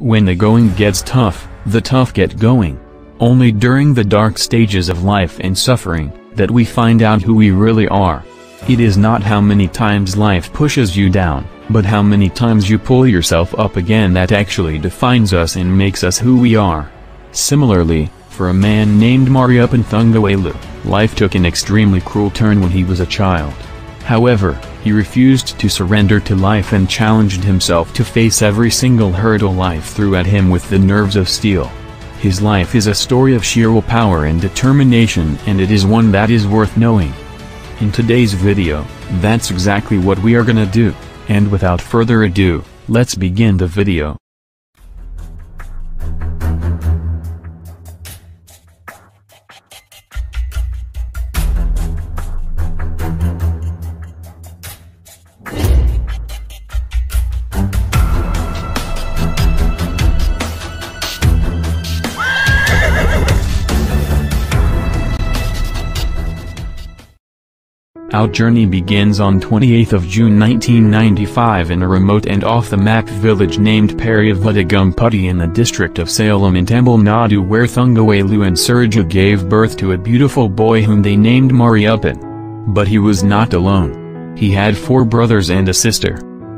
When the going gets tough, the tough get going. Only during the dark stages of life and suffering, that we find out who we really are. It is not how many times life pushes you down, but how many times you pull yourself up again that actually defines us and makes us who we are. Similarly, for a man named Mariappan Thangavelu, life took an extremely cruel turn when he was a child. However, he refused to surrender to life and challenged himself to face every single hurdle life threw at him with the nerves of steel. His life is a story of sheer willpower and determination and it is one that is worth knowing. In today's video, that's exactly what we are gonna do, and without further ado, let's begin the video. Our journey begins on 28 June 1995 in a remote and off-the-map village named Periyavadagumpudi in the district of Salem in Tamil Nadu where Thangavelu and Saroja gave birth to a beautiful boy whom they named Mariappan. But he was not alone. He had four brothers and a sister.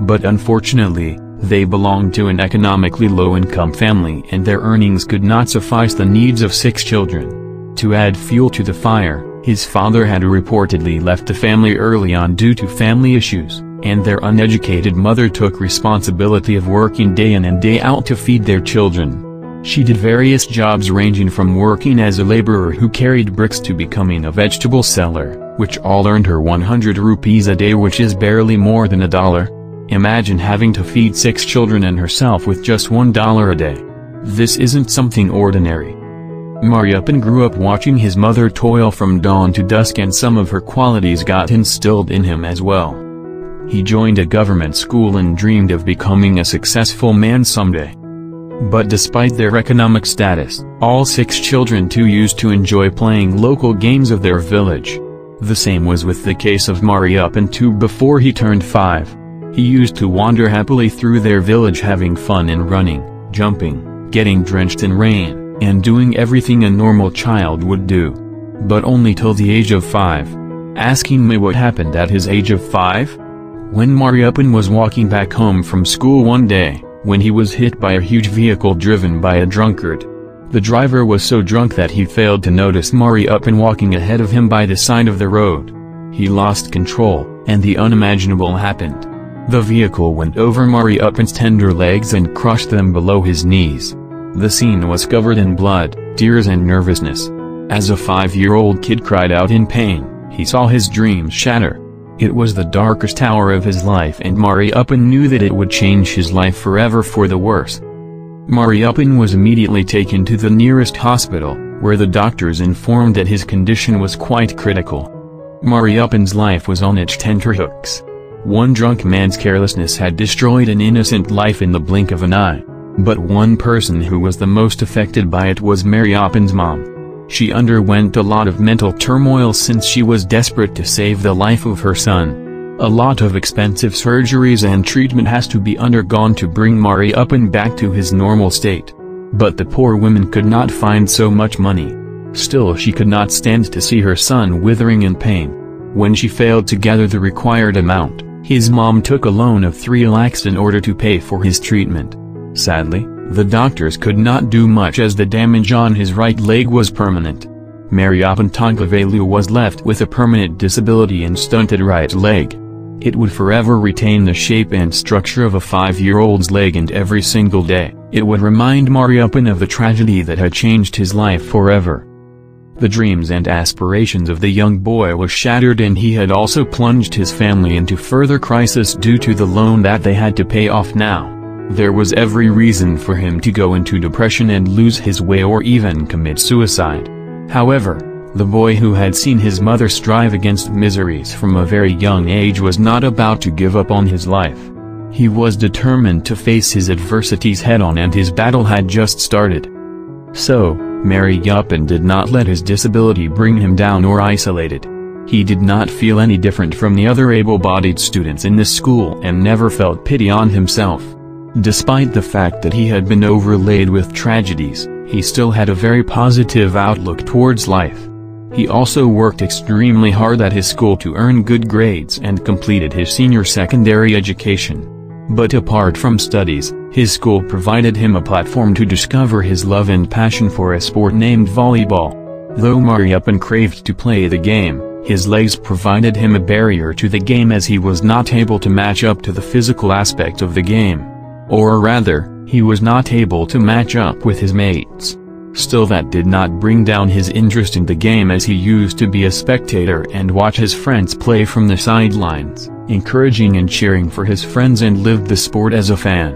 But unfortunately, they belonged to an economically low-income family and their earnings could not suffice the needs of six children. To add fuel to the fire, his father had reportedly left the family early on due to family issues, and their uneducated mother took responsibility of working day in and day out to feed their children. She did various jobs ranging from working as a laborer who carried bricks to becoming a vegetable seller, which all earned her 100 rupees a day which is barely more than a dollar. Imagine having to feed six children and herself with just one dollar a day. This isn't something ordinary. Mariappan grew up watching his mother toil from dawn to dusk and some of her qualities got instilled in him as well. He joined a government school and dreamed of becoming a successful man someday. But despite their economic status, all six children too used to enjoy playing local games of their village. The same was with the case of Mariappan too before he turned five. He used to wander happily through their village having fun and running, jumping, getting drenched in rain and doing everything a normal child would do. But only till the age of 5. Asking me what happened at his age of 5? When Mariappan was walking back home from school one day, when he was hit by a huge vehicle driven by a drunkard. The driver was so drunk that he failed to notice Mariappan walking ahead of him by the side of the road. He lost control, and the unimaginable happened. The vehicle went over Mariappan's tender legs and crushed them below his knees. The scene was covered in blood, tears and nervousness. As a five-year-old kid cried out in pain, he saw his dreams shatter. It was the darkest hour of his life and Mariappan knew that it would change his life forever for the worse. Mariappan was immediately taken to the nearest hospital, where the doctors informed that his condition was quite critical. Mariappan's life was on its tenterhooks. One drunk man's carelessness had destroyed an innocent life in the blink of an eye. But one person who was the most affected by it was Mariappan's mom. She underwent a lot of mental turmoil since she was desperate to save the life of her son. A lot of expensive surgeries and treatment has to be undergone to bring Mariappan back to his normal state. But the poor woman could not find so much money. Still she could not stand to see her son withering in pain. When she failed to gather the required amount, his mom took a loan of 3 lakhs in order to pay for his treatment. Sadly, the doctors could not do much as the damage on his right leg was permanent. Mariappan Thangavelu was left with a permanent disability and stunted right leg. It would forever retain the shape and structure of a five-year-old's leg and every single day, it would remind Mariappan of the tragedy that had changed his life forever. The dreams and aspirations of the young boy were shattered and he had also plunged his family into further crisis due to the loan that they had to pay off now. There was every reason for him to go into depression and lose his way or even commit suicide. However, the boy who had seen his mother strive against miseries from a very young age was not about to give up on his life. He was determined to face his adversities head-on and his battle had just started. So, Mariappan did not let his disability bring him down or isolated. He did not feel any different from the other able-bodied students in this school and never felt pity on himself. Despite the fact that he had been overlaid with tragedies, he still had a very positive outlook towards life. He also worked extremely hard at his school to earn good grades and completed his senior secondary education. But apart from studies, his school provided him a platform to discover his love and passion for a sport named volleyball. Though Mariappan craved to play the game, his legs provided him a barrier to the game as he was not able to match up to the physical aspect of the game. Or rather, he was not able to match up with his mates. Still that did not bring down his interest in the game as he used to be a spectator and watch his friends play from the sidelines encouraging and cheering for his friends and lived the sport as a fan.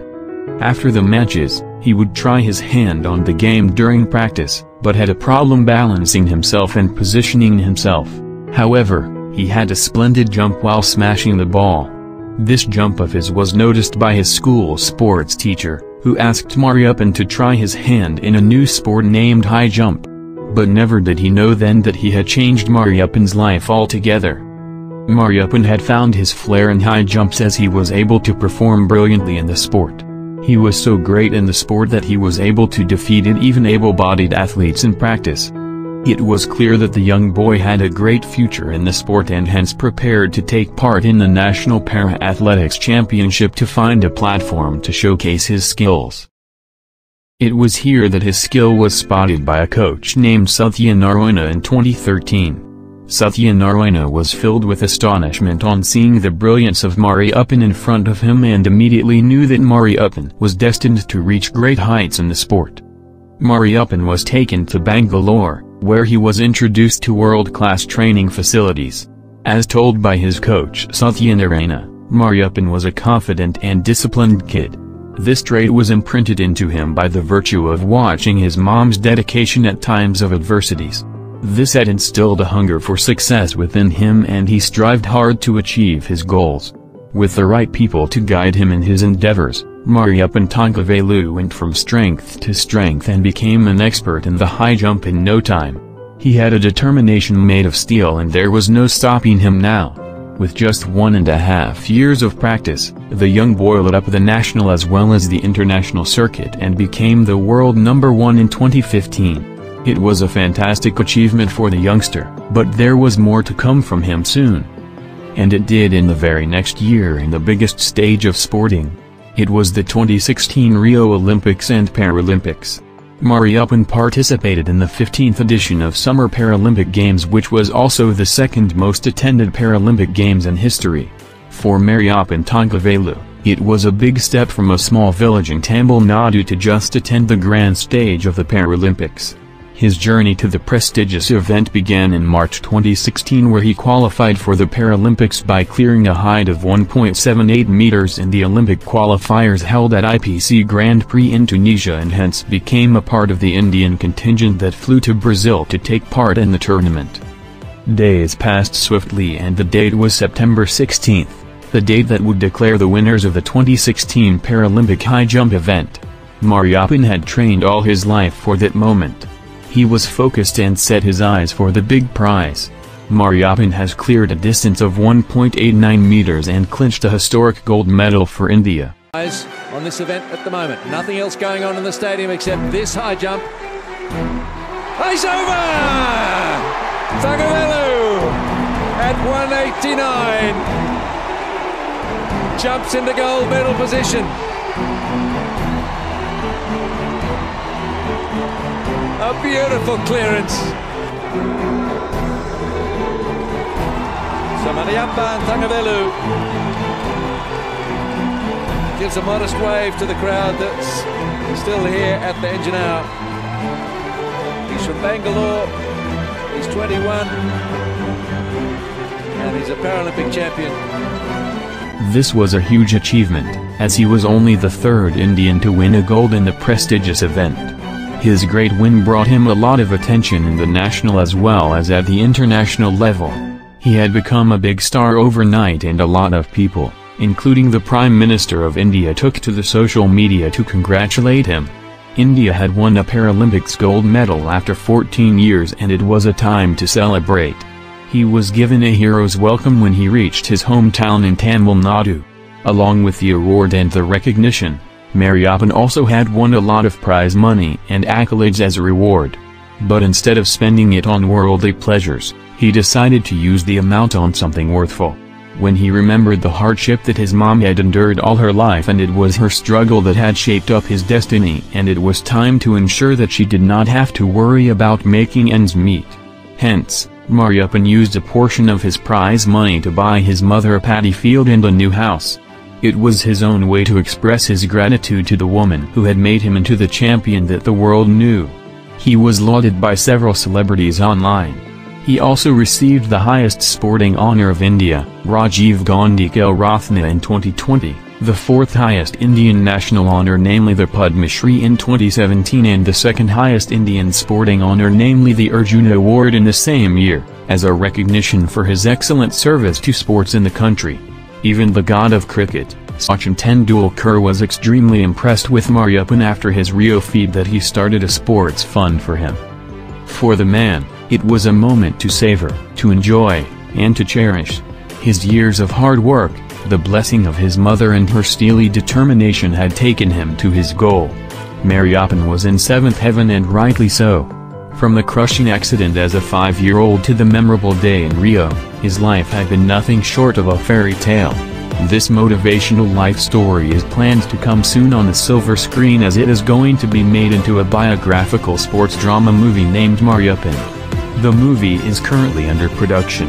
After the matches, he would try his hand on the game during practice, but had a problem balancing himself and positioning himself. However, he had a splendid jump while smashing the ball. This jump of his was noticed by his school sports teacher, who asked Mariappan to try his hand in a new sport named high jump. But never did he know then that he had changed Mariappan's life altogether. Mariappan had found his flair in high jumps as he was able to perform brilliantly in the sport. He was so great in the sport that he was able to defeat even able-bodied athletes in practice. It was clear that the young boy had a great future in the sport and hence prepared to take part in the National Para-Athletics Championship to find a platform to showcase his skills. It was here that his skill was spotted by a coach named Satyanarayana in 2013. Satyanarayana was filled with astonishment on seeing the brilliance of Mari Mariappan in front of him and immediately knew that Mari Mariappan was destined to reach great heights in the sport. Mari Mariappan was taken to Bangalore, where he was introduced to world-class training facilities. As told by his coach Satyanarayana, Mariappan was a confident and disciplined kid. This trait was imprinted into him by the virtue of watching his mom's dedication at times of adversities. This had instilled a hunger for success within him and he strived hard to achieve his goals. With the right people to guide him in his endeavors, Mariappan Thangavelu went from strength to strength and became an expert in the high jump in no time. He had a determination made of steel and there was no stopping him now. With just one and a half years of practice, the young boy lit up the national as well as the international circuit and became the world number one in 2015. It was a fantastic achievement for the youngster, but there was more to come from him soon. And it did in the very next year in the biggest stage of sporting. It was the 2016 Rio Olympics and Paralympics. Mariappan participated in the 15th edition of Summer Paralympic Games which was also the second most attended Paralympic Games in history. For Mariappan Thangavelu, it was a big step from a small village in Tamil Nadu to just attend the grand stage of the Paralympics. His journey to the prestigious event began in March 2016 where he qualified for the Paralympics by clearing a height of 1.78 meters in the Olympic qualifiers held at IPC Grand Prix in Tunisia and hence became a part of the Indian contingent that flew to Brazil to take part in the tournament. Days passed swiftly and the date was September 16, the date that would declare the winners of the 2016 Paralympic high jump event. Mariappan had trained all his life for that moment. He was focused and set his eyes for the big prize. Mariappan has cleared a distance of 1.89 meters and clinched a historic gold medal for India. On this event at the moment, nothing else going on in the stadium except this high jump. It's over! Thangavelu at 189 jumps into gold medal position. A beautiful clearance. Samaniappa Thangavelu gives a modest wave to the crowd that's still here at the engine hour. He's from Bangalore, he's 21, and he's a Paralympic champion. This was a huge achievement, as he was only the third Indian to win a gold in the prestigious event. His great win brought him a lot of attention in the national as well as at the international level. He had become a big star overnight and a lot of people, including the Prime Minister of India took to the social media to congratulate him. India had won a Paralympics gold medal after 14 years and it was a time to celebrate. He was given a hero's welcome when he reached his hometown in Tamil Nadu. Along with the award and the recognition, Mariappan also had won a lot of prize money and accolades as a reward. But instead of spending it on worldly pleasures, he decided to use the amount on something worthful. When he remembered the hardship that his mom had endured all her life and it was her struggle that had shaped up his destiny and it was time to ensure that she did not have to worry about making ends meet. Hence, Mariappan used a portion of his prize money to buy his mother a paddy field and a new house. It was his own way to express his gratitude to the woman who had made him into the champion that the world knew. He was lauded by several celebrities online. He also received the highest sporting honor of India, Rajiv Gandhi Ratna in 2020, the fourth highest Indian national honor namely the Padma Shri in 2017 and the second highest Indian sporting honor namely the Arjuna Award in the same year, as a recognition for his excellent service to sports in the country. Even the god of cricket, Sachin Tendulkar was extremely impressed with Mariappan after his Rio feed that he started a sports fund for him. For the man, it was a moment to savor, to enjoy, and to cherish. His years of hard work, the blessing of his mother and her steely determination had taken him to his goal. Mariappan was in seventh heaven and rightly so. From the crushing accident as a five-year-old to the memorable day in Rio, his life had been nothing short of a fairy tale. This motivational life story is planned to come soon on the silver screen as it is going to be made into a biographical sports drama movie named Mariappan. The movie is currently under production.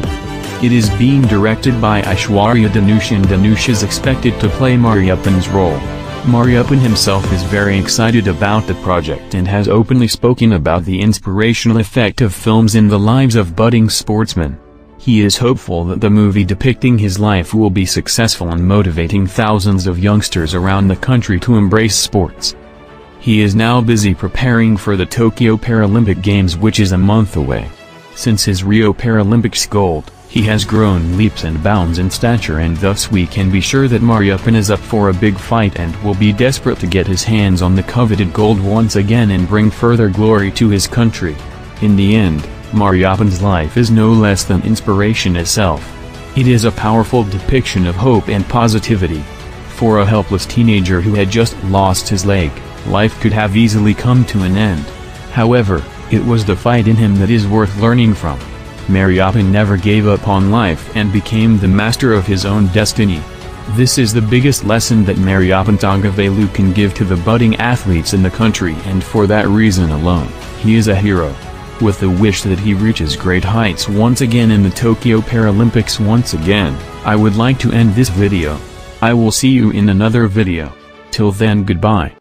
It is being directed by Aishwarya Dhanush and Dhanush is expected to play Mariappan's role. Mariappan himself is very excited about the project and has openly spoken about the inspirational effect of films in the lives of budding sportsmen. He is hopeful that the movie depicting his life will be successful in motivating thousands of youngsters around the country to embrace sports. He is now busy preparing for the Tokyo Paralympic Games which is a month away. Since his Rio Paralympics gold, he has grown leaps and bounds in stature and thus we can be sure that Mariappan is up for a big fight and will be desperate to get his hands on the coveted gold once again and bring further glory to his country. In the end, Mariappan's life is no less than inspiration itself. It is a powerful depiction of hope and positivity. For a helpless teenager who had just lost his leg, life could have easily come to an end. However, it was the fight in him that is worth learning from. Mariappan never gave up on life and became the master of his own destiny. This is the biggest lesson that Mariappan Thangavelu can give to the budding athletes in the country and for that reason alone, he is a hero. With the wish that he reaches great heights once again in the Tokyo Paralympics once again, I would like to end this video. I will see you in another video. Till then goodbye.